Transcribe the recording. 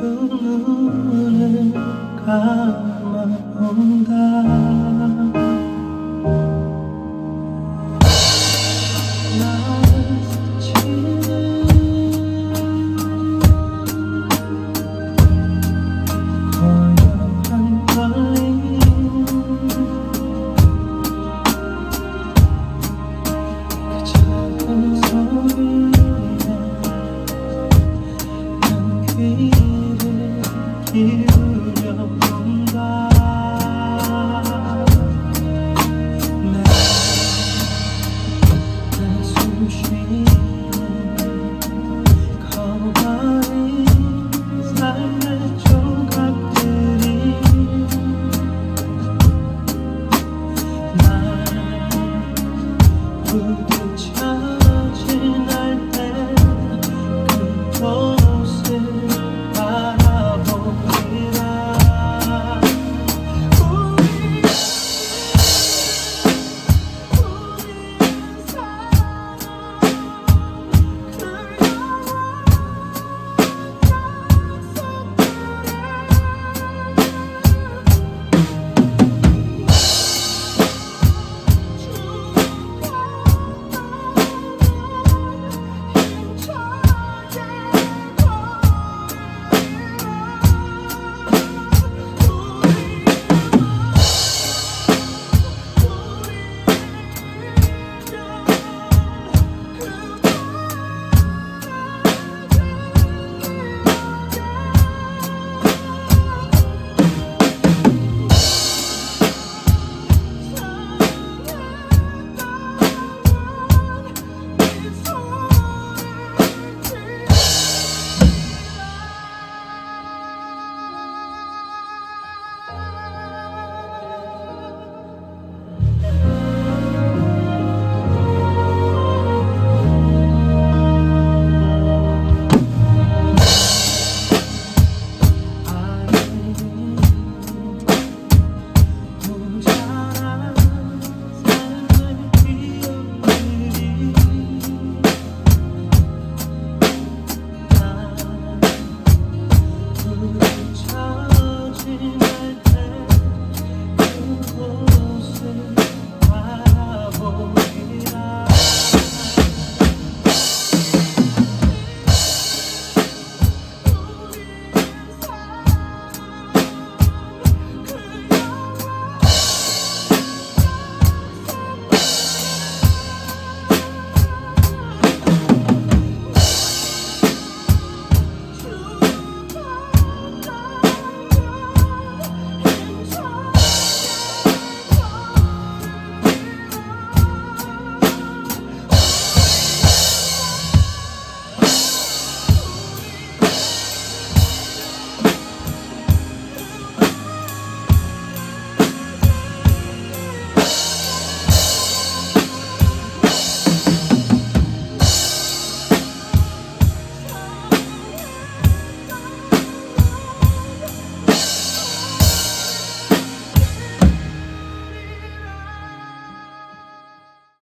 두 눈을 감아본다 me.